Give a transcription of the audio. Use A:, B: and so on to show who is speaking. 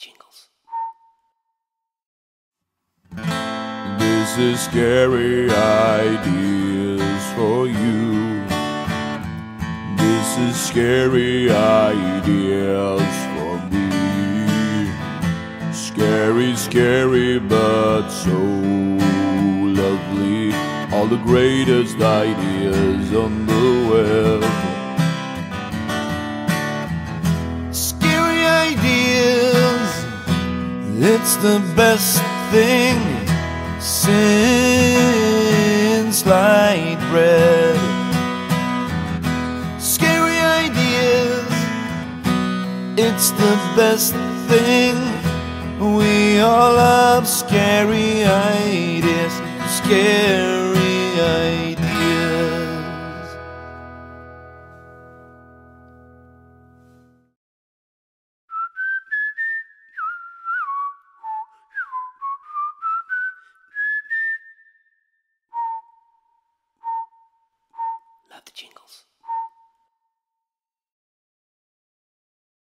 A: jingles. This is scary ideas for you. This is scary ideas for me. Scary, scary, but so lovely. All the greatest ideas on the
B: it's the best thing since sliced bread. Scary ideas, it's the best thing. We all love scary ideas, scary